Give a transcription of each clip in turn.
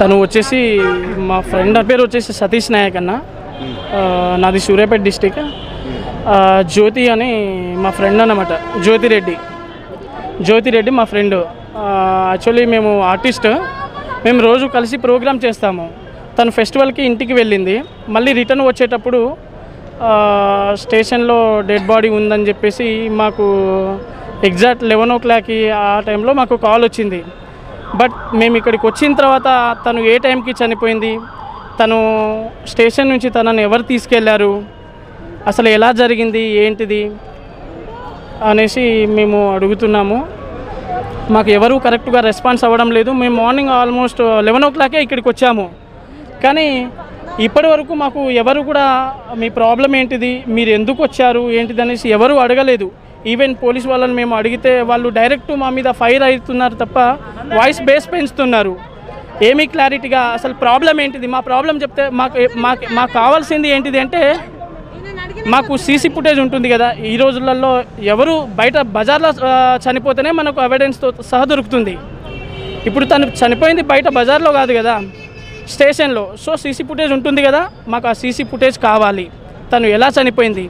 తను వచ్చేసి మా ఫ్రెండ్ పేరు వచ్చేసి సతీష్ నాయక్ అన్న. నాది సూర్యాపేట డిస్టిక్. జ్యోతి అని మా ఫ్రెండ్ అన్నమాట జ్యోతిరెడ్డి జ్యోతిరెడ్డి మా ఫ్రెండ్. యాక్చువల్లీ మేము ఆర్టిస్ట్. మేము రోజు కలిసి ప్రోగ్రామ్ చేస్తాము. తను ఫెస్టివల్కి ఇంటికి వెళ్ళింది. మళ్ళీ రిటర్న్ వచ్చేటప్పుడు స్టేషన్లో డెడ్ బాడీ ఉందని చెప్పేసి మాకు ఎగ్జాక్ట్ లెవెన్ ఓ క్లాక్కి ఆ టైంలో మాకు కాల్ వచ్చింది. బట్ మేము ఇక్కడికి వచ్చిన తర్వాత తను ఏ టైంకి చనిపోయింది తను స్టేషన్ నుంచి తనను ఎవరు తీసుకెళ్ళారు అసలు ఎలా జరిగింది ఏంటిది అనేసి మేము అడుగుతున్నాము. మాకు ఎవరు కరెక్ట్గా రెస్పాన్స్ అవ్వడం లేదు. మేము మార్నింగ్ ఆల్మోస్ట్ లెవెన్ ఓ క్లాకే ఇక్కడికి వచ్చాము. కానీ ఇప్పటి వరకు మాకు ఎవరు కూడా మీ ప్రాబ్లం ఏంటిది మీరు ఎందుకు వచ్చారు ఏంటిది అనేసి ఎవరు అడగలేదు. ఈవెన్ పోలీస్ వాళ్ళని మేము అడిగితే వాళ్ళు డైరెక్ట్ మా మీద ఫైర్ అవుతున్నారు తప్ప వాయిస్ బేస్ పెంచుతున్నారు. ఏమీ క్లారిటీగా అసలు ప్రాబ్లం ఏంటిది? మా ప్రాబ్లం చెప్తే మాకు మాకు మాకు కావాల్సింది ఏంటిది అంటే మాకు సీసీ ఫుటేజ్ ఉంటుంది కదా. ఈ రోజులలో ఎవరు బయట బజార్లో చనిపోతేనే మనకు ఎవిడెన్స్తో సహా దొరుకుతుంది. ఇప్పుడు తను చనిపోయింది బయట బజార్లో కాదు కదా స్టేషన్లో. సో సీసీ ఫుటేజ్ ఉంటుంది కదా మాకు ఆ సీసీ ఫుటేజ్ కావాలి. తను ఎలా చనిపోయింది?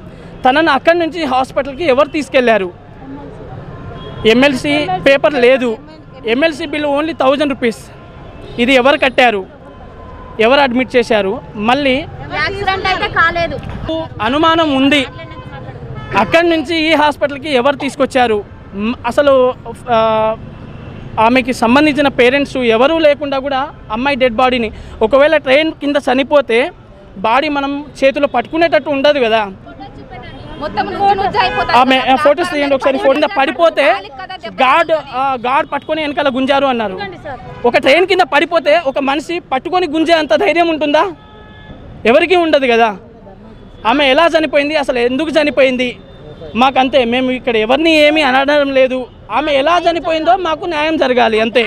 తనని అక్కడి నుంచి హాస్పిటల్కి ఎవరు తీసుకెళ్ళారు? ఎమ్మెల్సీ పేపర్ లేదు. MLC bill only thousand rupees. ఇది ఎవరు కట్టారు? ఎవరు అడ్మిట్ చేశారు? మళ్ళీ అనుమానం ఉంది. అక్కడి నుంచి ఈ హాస్పిటల్కి ఎవరు తీసుకొచ్చారు? అసలు ఆమెకి సంబంధించిన పేరెంట్స్ ఎవరూ లేకుండా కూడా అమ్మాయి డెడ్ బాడీని. ఒకవేళ ట్రైన్ కింద చనిపోతే బాడీ మనం చేతిలో పట్టుకునేటట్టు ఉండదు కదా. మొత్తం ఆమె ఫొటోస్ తీయండి ఒకసారి. ఫోటో పడిపోతే గాడ్ గాడ్ పట్టుకొని వెనకాల గుంజారు అన్నారు. ఒక ట్రైన్ కింద పడిపోతే ఒక మనిషి పట్టుకొని గుంజే అంత ధైర్యం ఉంటుందా? ఎవరికీ ఉండదు కదా. ఆమె ఎలా చనిపోయింది? అసలు ఎందుకు చనిపోయింది? మాకంతే మేము ఇక్కడ ఎవరిని ఏమీ అనడం లేదు. ఆమె ఎలా చనిపోయిందో మాకు న్యాయం జరగాలి అంతే.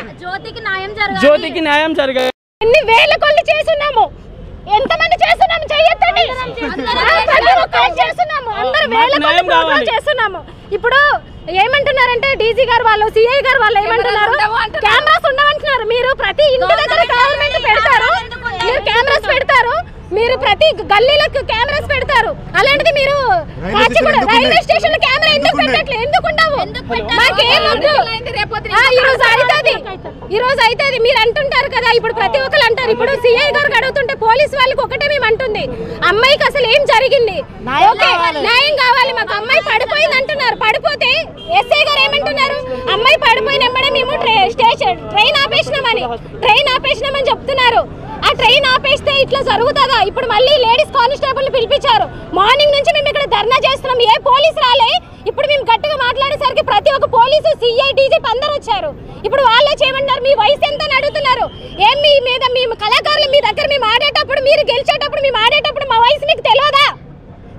జ్యోతికి న్యాయం జరగాలి. ఎన్ని వేల చేస్తున్నాము ఎంతమంది చేస్తున్నాము. అందరు వేల ప్రోగ్రామ్ ఇప్పుడు ఏమంటున్నారంటే డీజీ గారు వాళ్ళు సిఐ గారు వాళ్ళు ఏమంటున్నారు. కెమెరాస్ ఉండవంటున్నారు. మీరు ప్రతి ఇంటి దగ్గర గవర్నమెంట్ పెడతారు. మీరు కెమెరాస్ పెడతారు. మీరు ప్రతి గల్లీలకు కెమెరాస్ పెడతారు. అలాంటిది మీరు కాచిగూడ రైల్వే స్టేషన్ కెమెరా ఎందుకు పెట్టట్లేదు ఎందుకు ఉండవు? మాకేం వద్దు ఆ, ఈ రోజు అవుతుంది. ఈ రోజు అవుతుంది. మీరు అంటుంటారు కదా ఇప్పుడు ప్రతి ఒక్కరు అంటారు. ఇప్పుడు సిఐ గారు అడుగుతుంటే పోలీస్ వాళ్ళకి ఒకటే మేము అంటుంది. అమ్మాయికి అసలు ఏం జరిగింది? ఓకే న్యాయం కావాలి. మాకు అమ్మాయి పడిపోయింది అంటున్నారు పడిపోతే ఎస్ఐ గారు ఏమంటున్నారు? అమ్మాయి పడిపోయిన వెంబడే మేము ట్రై- స్టేషన్. ట్రైన్ ఆపేసినామని. ట్రైన్ ఆపేసినామని చెప్తున్నారు. ఆ ట్రైన్ ఆపేస్తే ఇట్లా జరుగుతుందా? ఇప్పుడు మళ్ళీ లేడీస్ కానిస్టేబుల్ పిలిపించారు. మార్నింగ్ నుంచి మేము ఇక్కడ ధర్నా చేస్తున్నాం. ఏ పోలీస్ రాలే? ఇప్పుడు మేము గట్టిగా మాట్లాడేసరికి ప్రతి ఒక్క పోలీసు సిఐ డీజీపీ అందరు వచ్చారు. ఇప్పుడు వాళ్ళే చేయమన్నారు మీ వయసు ఎంత అని అడుగుతున్నారు? ఏం మీ మీద మేము కళాకారులు మీ దగ్గర మేము ఆడేటప్పుడు మీరు గెలిచేటప్పుడు మేము ఆడేటప్పుడు మా వయసు మీకు తెలియదా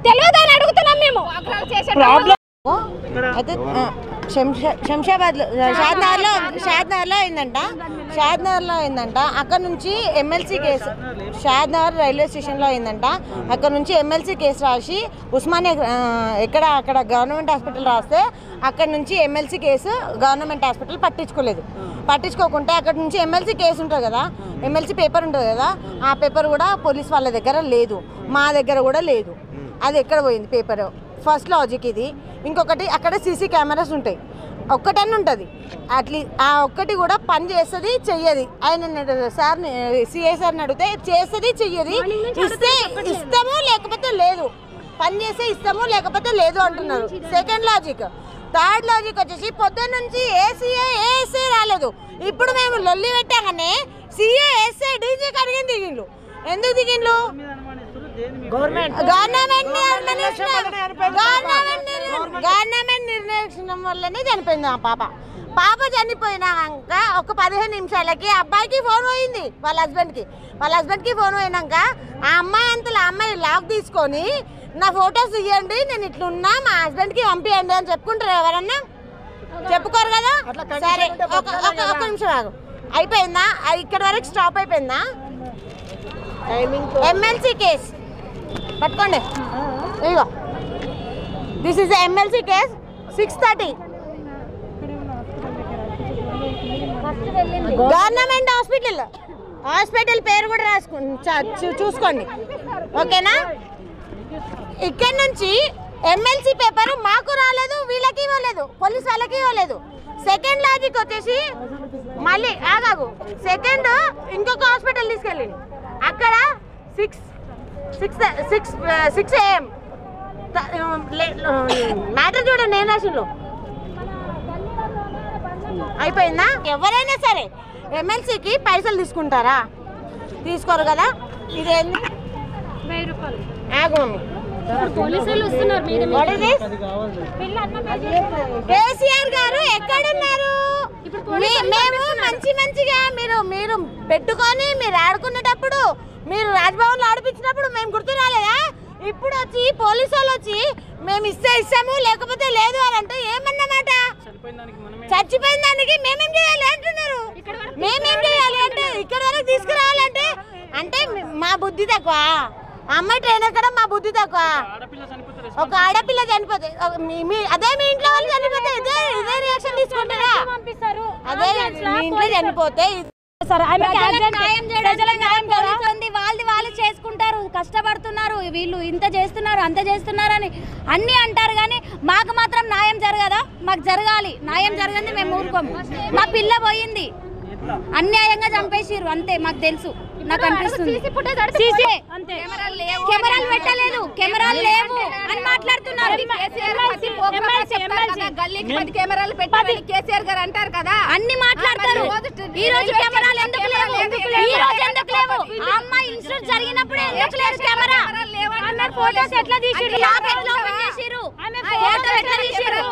తెలియదా అని అడుగుతున్నాం మేము. అయితే శంషా- శంషాబాద్లో షాద్నగర్లో షాద్నగర్లో అయిందంట. షాద్నగర్లో అయిందంట. అక్కడ నుంచి ఎమ్మెల్సీ కేసు షాద్నగర్ రైల్వే స్టేషన్లో అయిందంట. అక్కడ నుంచి ఎమ్మెల్సీ కేసు రాసి ఉస్మానియా ఎక్కడ అక్కడ గవర్నమెంట్ హాస్పిటల్ రాస్తే అక్కడ నుంచి ఎమ్మెల్సీ కేసు గవర్నమెంట్ హాస్పిటల్ పట్టించుకోలేదు. పట్టించుకోకుంటే అక్కడ నుంచి ఎమ్మెల్సీ కేసు ఉంటుంది కదా ఎమ్మెల్సీ పేపర్ ఉంటుంది కదా ఆ పేపర్ కూడా పోలీస్ వాళ్ళ దగ్గర లేదు. మా దగ్గర కూడా లేదు. అది ఎక్కడ పోయింది పేపర్? ఫస్ట్ లాజిక్ ఇది. ఇంకొకటి అక్కడ సీసీ కెమెరాస్ ఉంటాయి. ఒక్కటని ఉంటుంది. అట్లీ ఆ ఒక్కటి కూడా పని చేస్తుంది చెయ్యది. ఆయన సార్ సిఐ సార్ని అడిగితే చేస్తుంది చెయ్యది. ఇస్తే ఇస్తాము లేకపోతే లేదు. పని చేస్తే ఇస్తాము లేకపోతే లేదు అంటున్నారు. సెకండ్ లాజిక్ థర్డ్ లాజిక్ వచ్చేసి పొద్దున్న నుంచి ఏ సీఏ ఏ ఎస్ఐ రాలేదు. ఇప్పుడు మేము లొల్లి పెట్టాగానే సీఏ ఎస్ఐ డీజీకి అడిగింది దిగిండ్లు. ఎందుకు దిగిండ్లు? గవర్నమెంట్ గవర్నమెంట్ గవర్నమెంట్ నిర్ణయించడం వల్లనే చనిపోయింది ఆ పాప. పాప చనిపోయినాక ఒక పదిహేను నిమిషాలకి అబ్బాయికి ఫోన్ పోయింది వాళ్ళ హస్బెండ్కి. వాళ్ళ హస్బెండ్కి ఫోన్ పోయినాక ఆ అమ్మాయి అంతలో అమ్మాయి లాక్ తీసుకొని నా ఫొటోస్ ఇవ్వండి నేను ఇట్లున్నా మా హస్బెండ్కి పంపించండి అని చెప్పుకుంటారు ఎవరన్నా? చెప్పుకోరు కదా? సరే ఒక ఒక- నిమిషం ఆగు. అయిపోయిందా? ఇక్కడ వరకు స్టాప్ అయిపోయిందా? ఎమ్మెల్సీ కేస్ పట్టుకోండి. ఇదిగో. This is MLC case six thirty. Government hospital. Hospital పేరు కూడా రాసుకు చూ- చూసుకోండి. ఓకేనా? ఇక్కడ నుంచి ఎమ్మెల్సీ పేపర్ మాకు రాలేదు వీళ్ళకి ఇవ్వలేదు పోలీస్ వాళ్ళకి ఇవ్వలేదు. సెకండ్ లాజిక్ వచ్చేసి మళ్ళీ ఆగాగు. సెకండ్ ఇంకొక హాస్పిటల్ తీసుకెళ్ళి అక్కడ six six six six AM. Matter చూడండి ఏం రాసిండ్రు అయిపోయిందా? ఎవరైనా సరే ఎమ్మెల్సీకి పైసలు తీసుకుంటారా? తీసుకోరు కదా? ఇదేంది? కేసీఆర్ గారు ఎక్కడున్నారు? మేము మంచి మంచిగా మీరు మీరు పెట్టుకొని మీరు ఆడుకునేటప్పుడు మీరు రాజ్భవన్లో ఆడిపించినప్పుడు ఇప్పుడు వచ్చి పోలీసు వాళ్ళు వచ్చి మేము ఇస్తే ఇస్తాము లేకపోతే లేదు అని అంటే ఏమన్నమాట? చనిపోయిన దానికి మనమే చచ్చిపోయిన దానికి మేమేం చేయాలి అంటున్నారు? మేమేం చేయాలి అంటే ఇక్కడ వరకు తీసుకురావాలంటే అంటే మా బుద్ధి తక్కువ. అమ్మాయి ట్రైన్ ఎక్కడ మా బుద్ధి తక్కువ. ఒక ఆడపిల్ల చనిపోతే ఒక మీ- మీ- అదే మీ ఇంట్లో వాళ్ళు చనిపోతే ఇదే ఇదే రియాక్షన్ తీసుకుంటారా? అదే మీ ఇంట్లో చనిపోతే సరే urgent. న్యాయం ప్రజలకు న్యాయం కదా ఉంది వాళ్ళది వాళ్ళు చేసుకుంటారు కష్టపడుతున్నారు వీళ్ళు ఇంత చేస్తున్నారు అంత చేస్తున్నారు అని అన్ని అంటారు కానీ మాకు మాత్రం న్యాయం జరగదా? మాకు జరగాలి. న్యాయం జరగంది మేము ఊరుకోము. మా పిల్ల పోయింది. అన్యాయంగా చంపేసిర్రు అంతే మాకు తెలుసు. నాకు అనిపిస్తుంది. సీసీ అంతే. కెమెరాలు పెట్టలేదు కెమెరాలు లేవు అని మాట్లాడుతున్నారు. కెమెరాలు పెట్టి కేసీఆర్ గారు అంటారు కదా. అన్ని మాట్లాడతారు. ఈ రోజు కెమెరాలు ఎందుకు లేవు? ఈ రోజు ఎందుకు లేవు? అమ్మాయి ఇన్సిడెంట్ జరిగినప్పుడు ఎందుకు లేదు ఫోటోస్ ఎట్లా చేసిర్రు. ఆమె ఫోటో ఎట్లా తీసిర్రు?